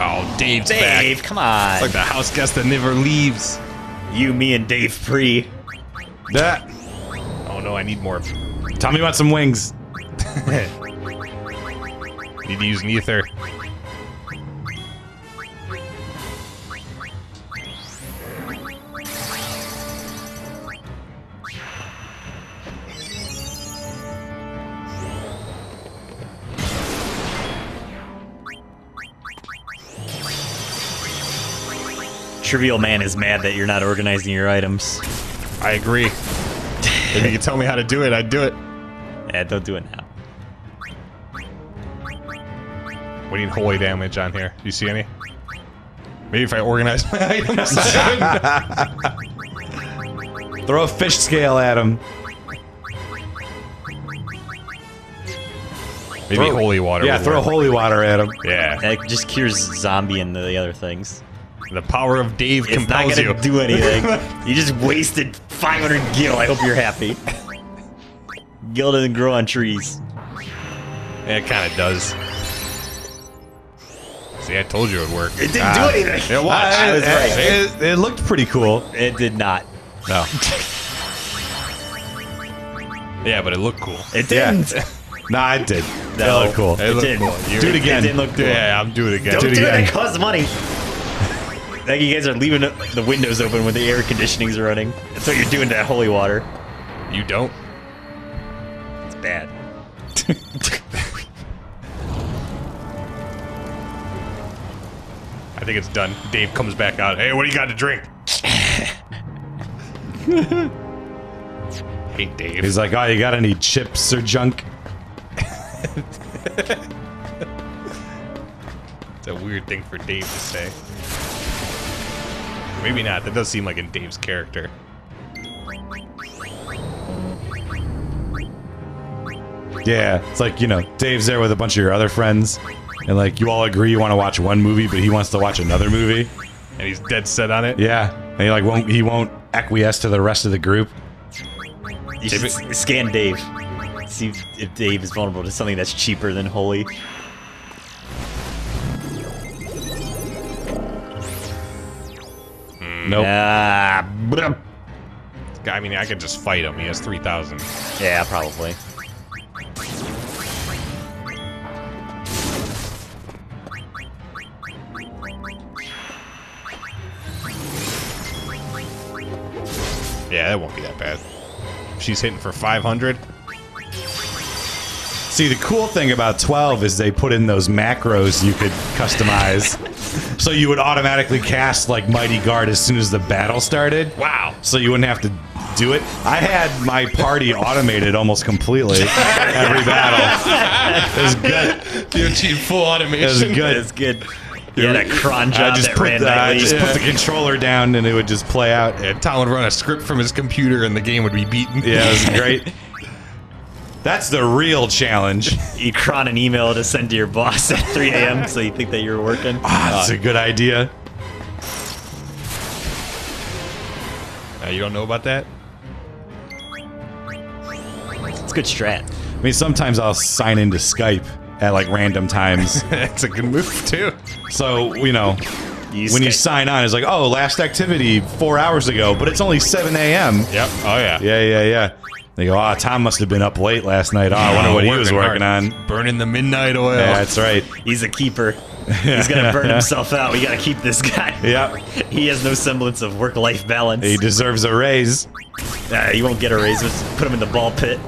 Oh, Dave's Dave, back. Dave, come on. Like the house guest that never leaves. You, me, and Dave free. That. Oh no, I need more. Tell me about some wings. Need to use an ether. Trivial Man is mad that you're not organizing your items. I agree. if you could tell me how to do it, I'd do it. Yeah, don't do it now. We need holy damage on here. Do you see any? Maybe if I organize my items. Throw a fish scale at him. Maybe Throw- holy water. Yeah, throw work. holy water at him. Yeah. That just cures zombie and the other things. The power of Dave It's not compels gonna you. do anything. you just wasted 500 gil. I hope you're happy. Gil doesn't grow on trees. Yeah, it kind of does. See, I told you it would work. It didn't Ah. do anything. Yeah, watch. I was right. It, it looked pretty cool. It did not. No. Yeah, but it looked cool. It didn't. Nah, it did. No. It looked cool. It It looked didn't. cool. You- Do it again. It didn't look cool. Yeah, I'm doing it again. Don't Do do, it it. again. It costs money. Like you guys are leaving the windows open when the air conditioning's running. That's what you're doing to that holy water. You don't? It's bad. I think it's done. Dave comes back out. Hey, what do you got to drink? hey, Dave. He's like, oh, you got any chips or junk? It's a weird thing for Dave to say. Maybe not. That does seem like in Dave's character. Yeah, it's like, you know, Dave's there with a bunch of your other friends, and like, you all agree you want to watch one movie, but he wants to watch another movie. And he's dead set on it. Yeah, and he like won't he won't acquiesce to the rest of the group. You should scan Dave. See if- if Dave is vulnerable to something that's cheaper than holy. Nope. Guy, I mean, I could just fight him. He has 3,000. yeah, probably. Yeah, that won't be that bad. She's hitting for 500. See, the cool thing about 12 is they put in those macros you could customize. So you would automatically cast like Mighty Guard as soon as the battle started. Wow. So you wouldn't have to do it. I had my party automated almost completely every battle. It was good. You achieved full automation. It was good. That's good. You had a cron I just that put ran the, I nightly. just put the controller down and it would just play out. Yeah, Tom would run a script from his computer and the game would be beaten. Yeah, it was great. That's the real challenge. You cron an email to send to your boss at 3 a.m. so you think that you're working. Ah, that's a good idea. Uh, you don't know about that? It's a good strat. I mean, sometimes I'll sign into Skype at like random times. That's a good move, too. So, you know, You when you sign on, it's like, oh, last activity four hours ago, but it's only 7 a.m. Yep. Oh, yeah. Yeah, yeah, yeah. They go, oh, Tom must have been up late last night. Oh, I wonder what he was working hard. on. Burning the midnight oil. Yeah, that's right. He's a keeper. He's gonna burn himself out. We gotta keep this guy. Yeah. He has no semblance of work-life balance. He deserves a raise. Uh, he won't get a raise. Just put him in the ball pit.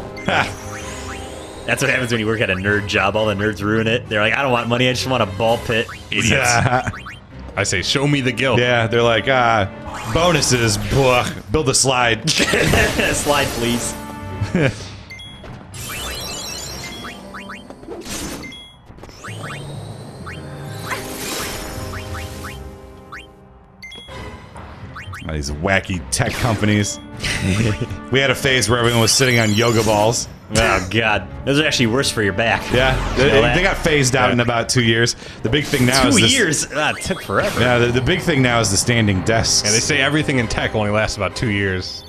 That's what happens when you work at a nerd job. All the nerds ruin it. They're like, I don't want money. I just want a ball pit. Idiots. yeah, I say, show me the guild. Yeah. They're like, ah, bonuses. Blah. Build a slide. Slide, please. All these wacky tech companies. we had a phase where everyone was sitting on yoga balls. Oh God, those are actually worse for your back. Yeah, they, You know that? they got phased out Yeah. in about two years. The big thing now is Two years. Ah, that took forever. Yeah, the, the big thing now is the standing desks. And they say everything in tech only lasts about two years.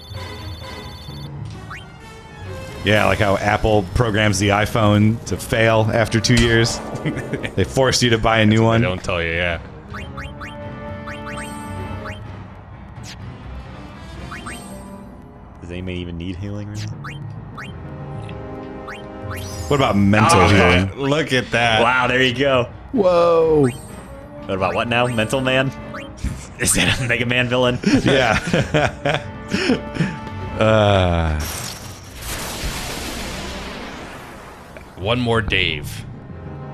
Yeah, like how Apple programs the iPhone to fail after two years. they force you to buy a new I one. don't tell you, yeah. Does anybody even need healing right now? What about mental Oh, healing? Look at that. Wow, there you go. Whoa. What about what now? Mental Man? Is that a Mega Man villain? Yeah. uh, One more Dave.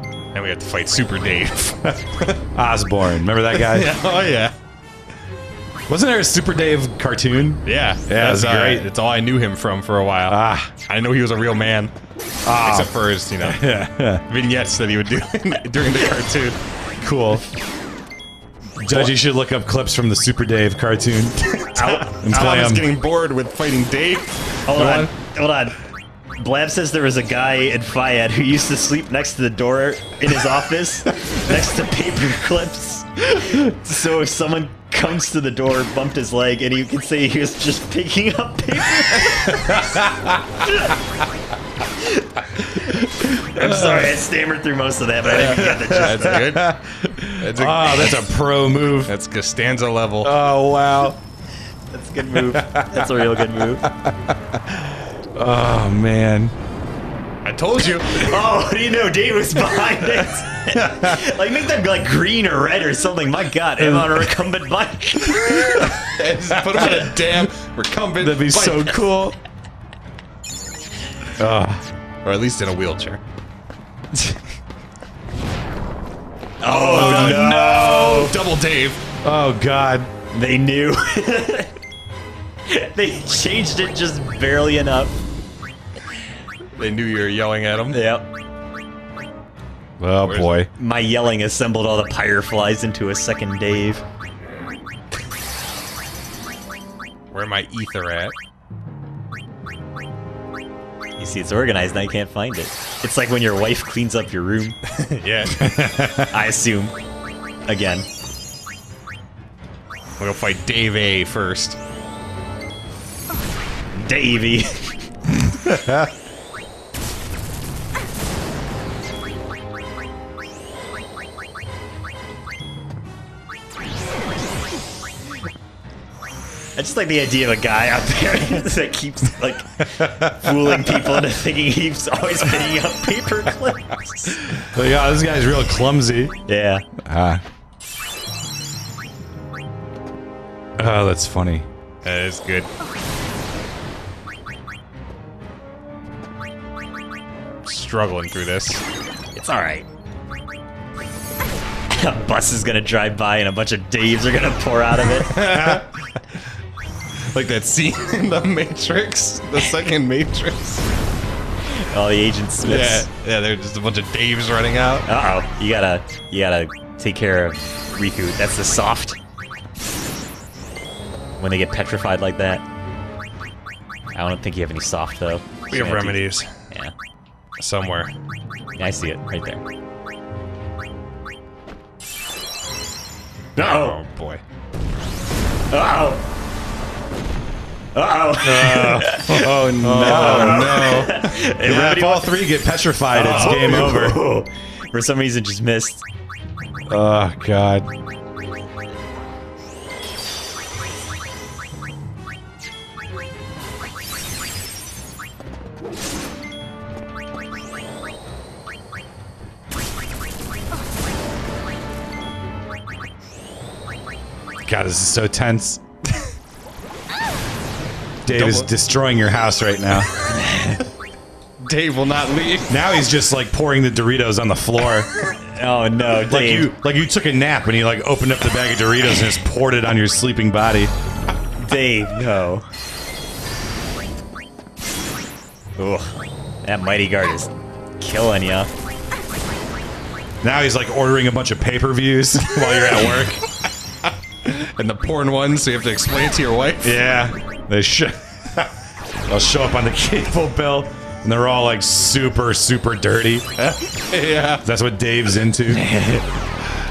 And we have to fight Super Dave. Osborne. Remember that guy? oh, yeah. Wasn't there a Super Dave cartoon? Yeah. that's uh, great. It's all I knew him from for a while. Ah. I know he was a real man. Ah. Except for his, you know, vignettes that he would do during the cartoon. Cool. Judge, you should look up clips from the Super Dave cartoon. and play Alan is 'em. getting bored with fighting Dave. Hold Go on. Hold on. Blab says there was a guy in Fayed who used to sleep next to the door in his office, next to paper clips. So if someone comes to the door, bumped his leg, and you can say he was just picking up paper. I'm sorry, I stammered through most of that, but I didn't get the gist. That's good. That's a, Oh, that's a pro move. that's Costanza level. Oh, wow. That's a good move. That's a real good move. Oh, man. I told you. Oh, what do you know? Dave was behind it. like, make that like green or red or something. My God, I'm on a recumbent bike. Just put him on a damn recumbent. Bike. That'd be bike. so cool. Oh, Or at least in a wheelchair. Oh, oh no! Double Dave. oh God. They knew. they changed it just barely enough. They knew you were yelling at them. Yep. Oh, Where's- boy. My yelling assembled all the fireflies into a second Dave. Where my ether at? You see, it's organized now you can't find it. It's like when your wife cleans up your room, yeah. I assume. Again. We're gonna fight Dave A first. Davey. I just like the idea of a guy out there that keeps like fooling people into thinking he's always picking up paper clips. Like, oh, this guy's real clumsy. Yeah. Ah. Oh, that's funny. That is good. Struggling through this. It's alright. A bus is gonna drive by and a bunch of Daves are gonna pour out of it. Like that scene in the Matrix, the second Matrix. All the Agent Smiths. Yeah, yeah, they're just a bunch of Daves running out. Uh oh, you gotta, you gotta take care of Rikku. That's the soft. When they get petrified like that. I don't think you have any soft though. We have remedies Yeah. somewhere. yeah, I see it right there. No. Oh boy. Uh oh. Uh oh. Oh no! Oh no. yeah, if all three get petrified, it's game over. For some reason, just missed. Oh God! God, this is so tense. Dave is destroying your house right now. Dave will not leave. Now he's just like pouring the Doritos on the floor. Oh no, Dave. Like you, like you took a nap and you like opened up the bag of Doritos and just poured it on your sleeping body. Dave, no. Ugh. That mighty guard is killing you. Now he's like ordering a bunch of pay per views while you're at work. And the porn ones, so you have to explain it to your wife. Yeah, they should. They'll show up on the cable bill, and they're all like super, super dirty. yeah. That's what Dave's into.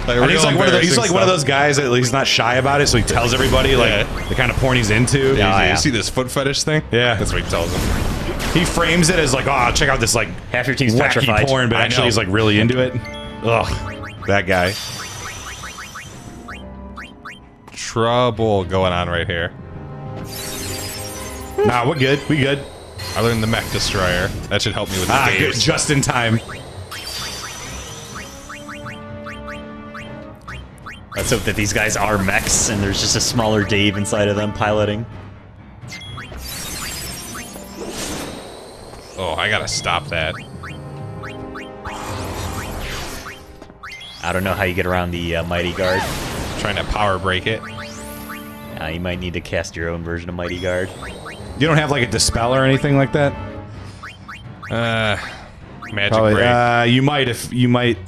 Like, And he's like one of the, he's like one of those guys that he's not shy about it, so he tells everybody like Yeah. the kind of porn he's into. Yeah, Oh, you yeah. see this foot fetish thing? Yeah. That's what he tells them. He frames it as like, oh, check out this like Half your team's wacky petrified. porn, but I actually know. he's like really into it. Ugh, that guy. Trouble going on right here. Nah, we're good. We good. I learned the mech destroyer. That should help me with the Ah, good. Just in time. Let's hope that these guys are mechs and there's just a smaller Dave inside of them piloting. Oh, I gotta stop that. I don't know how you get around the uh, Mighty Guard. trying to power break it. Uh, you might need to cast your own version of Mighty Guard. You don't have like a dispel or anything like that. Uh, magic Probably. break. Uh, you might if you might.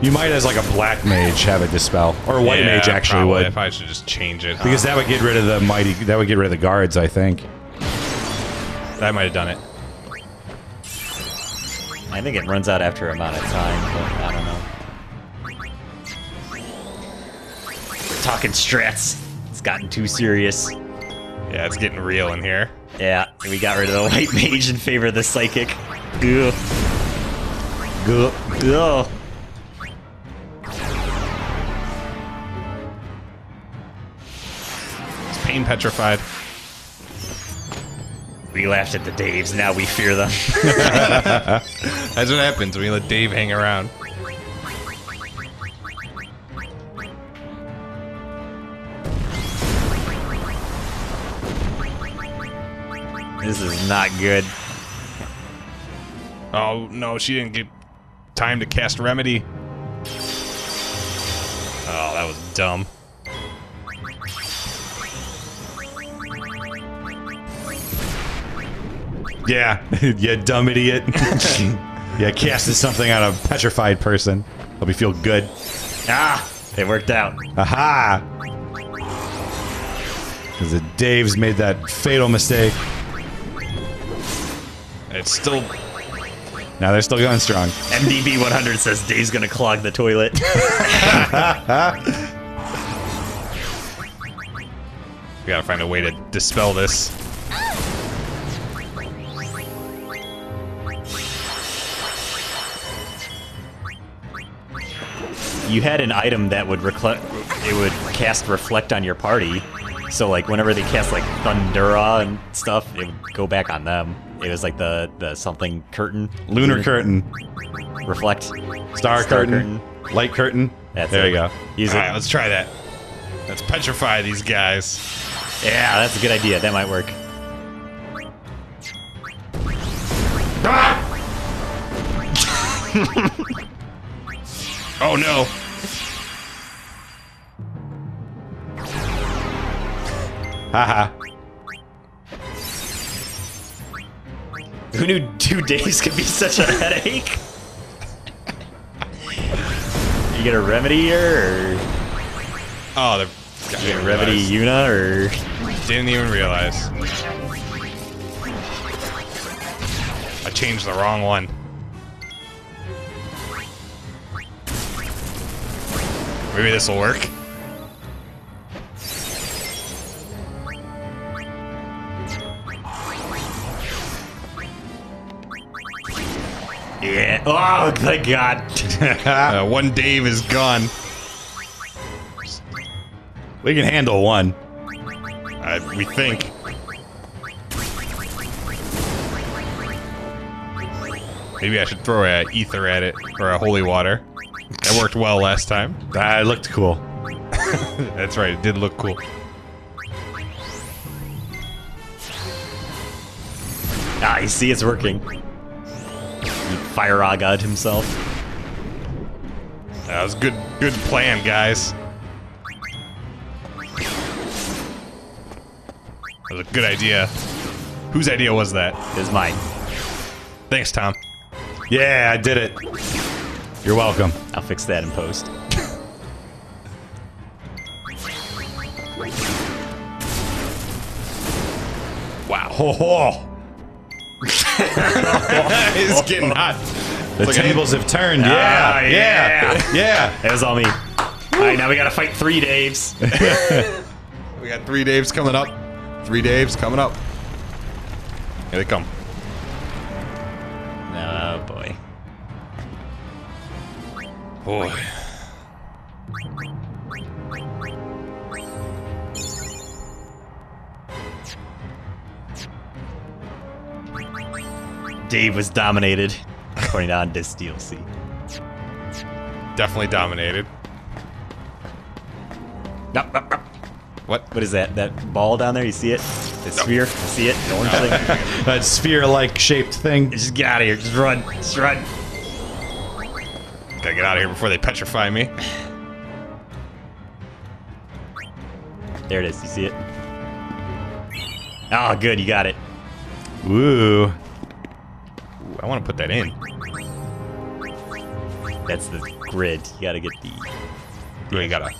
You might, as like a black mage, have a dispel, or a white Yeah, mage actually probably. would, If I should just change it, because that would get rid of the mighty. That would get rid of the guards, I think. that might have done it. I think it runs out after a amount of time, but I don't know. We're talking strats. It's gotten too serious. Yeah, it's getting real in here. Yeah, we got rid of the white mage in favor of the psychic. Ugh. Ugh. It's Paine petrified. We laughed at the Daves, now we fear them. That's what happens when you let Dave hang around. Not good. Oh no, she didn't get time to cast remedy. Oh, that was dumb. Yeah, you dumb idiot. yeah, casted something on a petrified person. Help me feel good. Ah! It worked out. Aha! Because Dave's made that fatal mistake. It's still Now they're still going strong. MDB 100 says Dave's gonna clog the toilet. we gotta find a way to dispel this. you had an item that would recl- it would cast reflect on your party. So like whenever they cast like Thundara and stuff, it would go back on them. It was like the the something curtain, Lunar curtain, reflect, star, Star curtain, light curtain. That's there it. you go. Use All it. right, let's try that. Let's petrify these guys. Yeah, that's a good idea. That might work. Oh no! Haha. Who knew two days could be such a headache? you get a remedy here, or Oh, they're. You get a remedy. Yuna, or Didn't even realize. I changed the wrong one. Maybe this will work. Yeah. Oh, thank God. Uh, one Dave is gone. we can handle one. Uh, we think. Maybe I should throw a ether at it or a holy water. That worked well last time. That looked cool. That's right. It did look cool. Ah, you see, it's working. Fire God himself. That was good. Good plan, guys. That was a good idea. Whose idea was that? Is mine. Thanks, Tom. Yeah, I did it. You're welcome. I'll fix that in post. Wow. Ho ho! it's getting hot. The like tables have turned. Ah, Yeah, yeah, yeah. yeah. It was all me. All right, now we gotta fight three Daves. We got three Daves coming up. Three Daves coming up. Here they come. Oh boy. Boy. Dave was dominated, according on this DLC. Definitely dominated. Up, up, up. What? What is that? That ball down there? You see it? The sphere? You see it? The orange thing? That sphere-like shaped thing. Just get out of here. Just run. Just run. Gotta get out of here before they petrify me. There it is. You see it? Oh, good. You got it. Ooh. I want to put that in. That's the grid. You gotta get the. You gotta.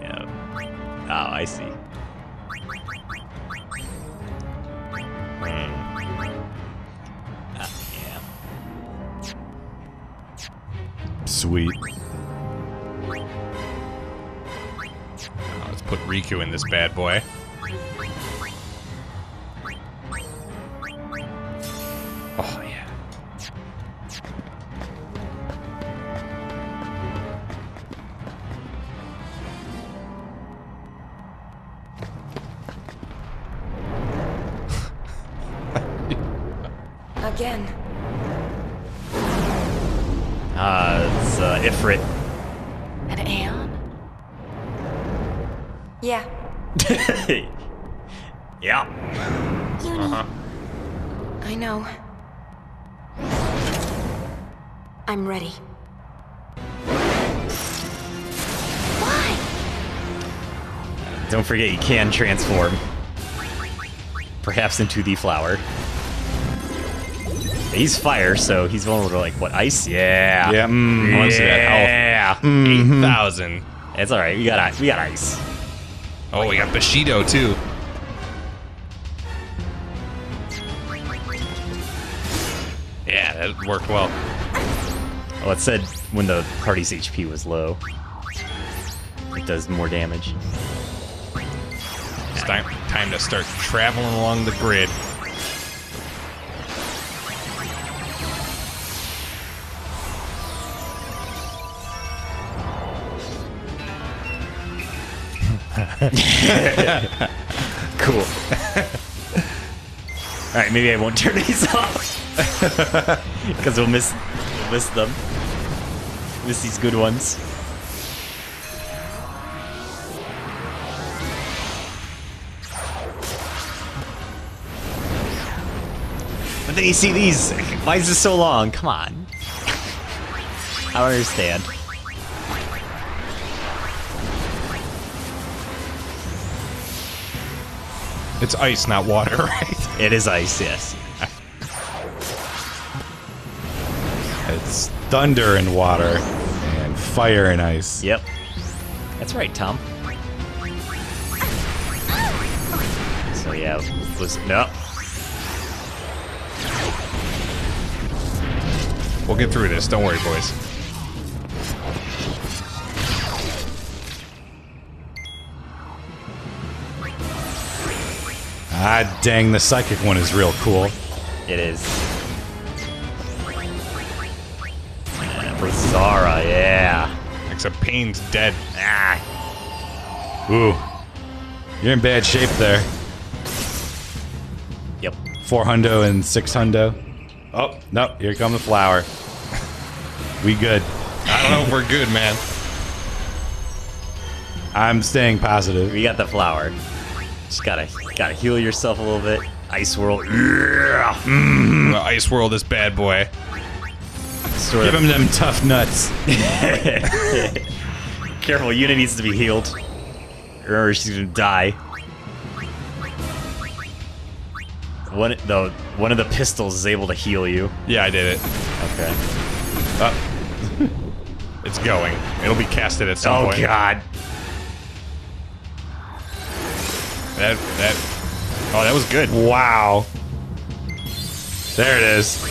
Yeah. Oh, I see. Hmm. Ah, yeah. Sweet. Oh, let's put Rikku in this bad boy. I'm ready. Why? Don't forget you can transform. Perhaps into the flower. He's fire, so he's vulnerable to like what ice? Yeah. Yeah. Mm, I wanna see that health. Yeah. Eight thousand. It's all right. We got ice. We got ice. Oh, we got Bushido too. Yeah, that worked well. Well, it said when the party's HP was low, it does more damage. It's time, time to start traveling along the grid. Cool. all right, maybe I won't turn these off because we'll miss we'll miss them. Miss these good ones. But then you see these. Why is this so long? Come on. I don't understand. It's ice, not water, right? It is ice, yes. Thunder and water, and fire and ice. Yep. That's right, Tom. So yeah, was no. We'll get through this. Don't worry, boys. Ah, dang, the psychic one is real cool. It is. And for Zara, yeah. Except Paine's dead. Ah, Ooh. You're in bad shape there. yep. Four hundo and six hundo. Oh, no, here come the flower. We good. I don't know if we're good, man. I'm staying positive. We got the flower. Just gotta gotta heal yourself a little bit. Ice World. Yeah. I'm gonna Ice World this bad boy. Sort Give of. him them tough nuts. Careful, Yuna needs to be healed. Or she's gonna die. One the one of the pistols is able to heal you. Yeah, I did it. Okay. Uh, it's going. It'll be casted at some Oh point. god. That that. Oh, that was good. Wow. There it is.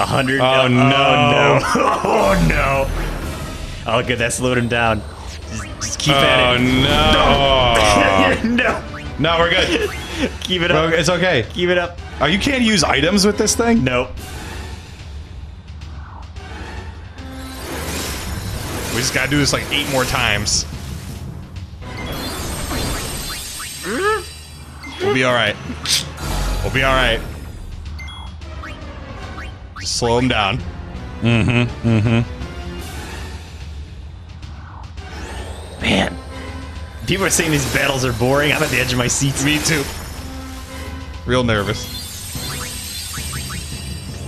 A hundred. Oh, Oh no. no! Oh no! Oh good, that slowed him down. Just, just keep Oh at it. Oh, no. no! no, we're good. Keep it up. It's okay. Keep it up. Oh, you can't use items with this thing? Nope. We just gotta do this like eight more times. We'll be alright. We'll be alright. Just slow him down. Mm-hmm. Mm-hmm. Man. People are saying these battles are boring. I'm at the edge of my seat. Me too. Real nervous.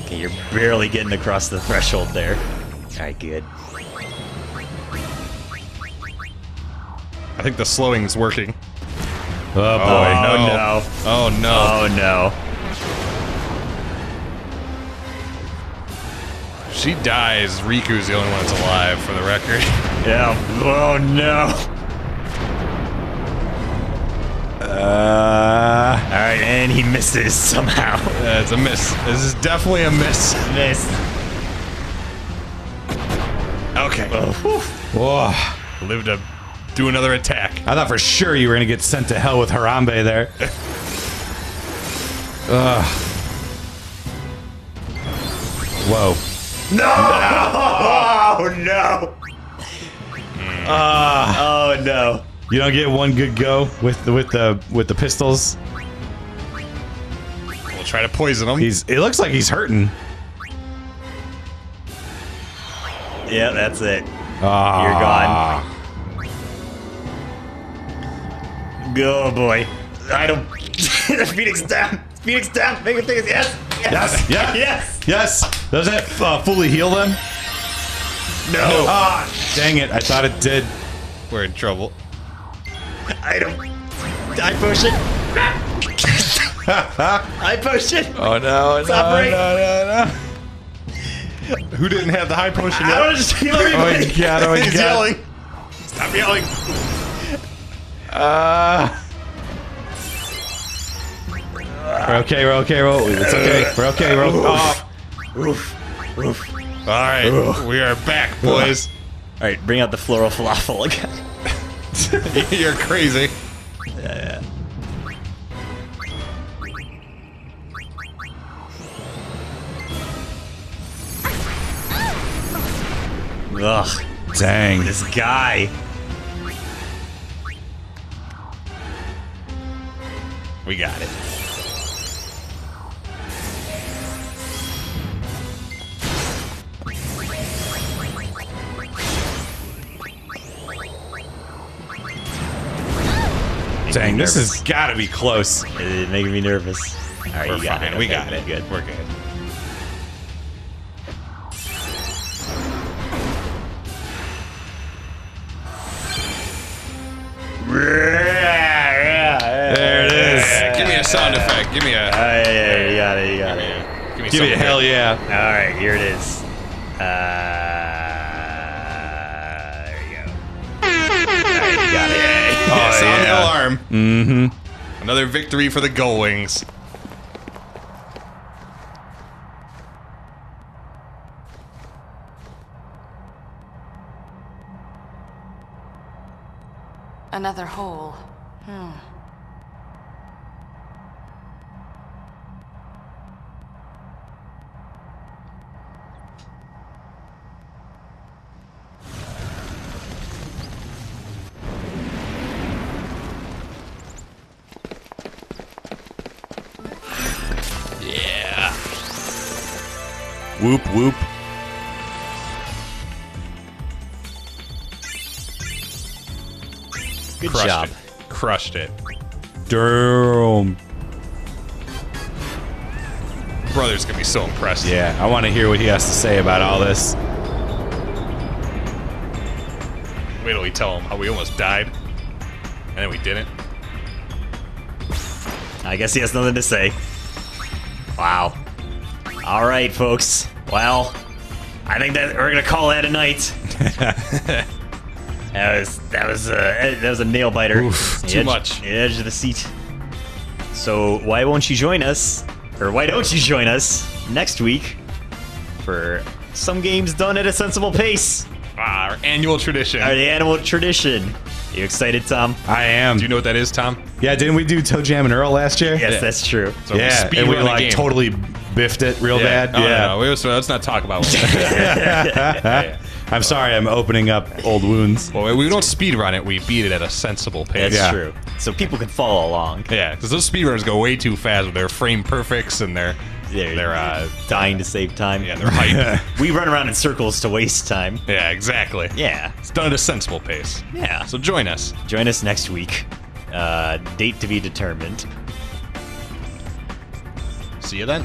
Okay, you're barely getting across the threshold there. Alright, good. I think the slowing's working. Oh boy. Oh, no. no. Oh no. Oh no. She dies, Rikku's the only one that's alive for the record. Yeah. Oh no. Uh, Alright, and he misses somehow. Uh, it's a miss. This is definitely a miss. Miss. Okay. whoa. Live to do another attack. I thought for sure you were gonna get sent to hell with Harambe there. Ugh. Whoa. Oh no. oh no. You don't get one good go with the with the with the pistols. We'll try to poison him. He's it looks like he's hurting. Yeah, that's it. Ah. You're gone. Oh boy. I don't. Phoenix down. Phoenix down. Make it Phoenix. Yes. Yes, yeah. Yes. Yes. Does it uh, fully heal them? No. Ah, dang it! I thought it did. We're in trouble. I don't. I push it. I push it. Oh no! Stop right. no, no. Who didn't have the high potion I yet? don't just heal Oh my god! Oh my He's god! yelling. Stop yelling. Uh, we're okay. We're okay. We're, it's okay. We're okay. We're oh. Oof. Oof. All right, we are back, boys. All right, bring out the floral falafel again. You're crazy. Yeah. Ugh, Dang. this guy. We got it. Dang. This has got to be close. It's making me nervous. All right, We're you got fine. it. We Okay, got it. Good. We're good. There it is. Yeah, give me a sound effect. Give me a. Oh, yeah, yeah, you got it. You got it. Give me, Give me a something. hell yeah. All right, here it is. Uh, there you go. All right, you got it. Yeah, sound the yeah. alarm. Mm-hmm. Another victory for the Gullwings. Another hole. Hmm. Whoop whoop. Good Crushed job. it. Crushed it. Damn. Brother's gonna be so impressed. Yeah, I want to hear what he has to say about all this. Wait till we tell him how we almost died, and then we didn't. I guess he has nothing to say. Wow. All right, folks. Well, I think that we're gonna call that a night. that was that was a that was a nail biter. Oof, The too edge- much. edge of the seat. So why won't you join us, or why don't you join us next week for some games done at a sensible pace? Our annual tradition. Our annual animal tradition. You excited, Tom? I am. Do you know what that is, Tom? yeah, didn't we do ToeJam and Earl last year? Yes, Yeah. that's true. So yeah, speed and we run like game. totally biffed it real bad. Oh, yeah. no, no, let's, let's not talk about it. I'm sorry, I'm opening up old wounds. well, we don't speed run it. We beat it at a sensible pace. That's Yeah. true. So people can follow along. Yeah, because those speedrunners go way too fast with their frame perfects and their They're, their uh dying to save time. yeah their hype. we run around in circles to waste time. yeah, exactly. Yeah. It's done at a sensible pace. Yeah. So join us. Join us next week. Uh, date to be determined. See you then.